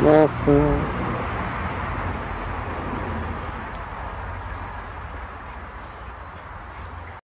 love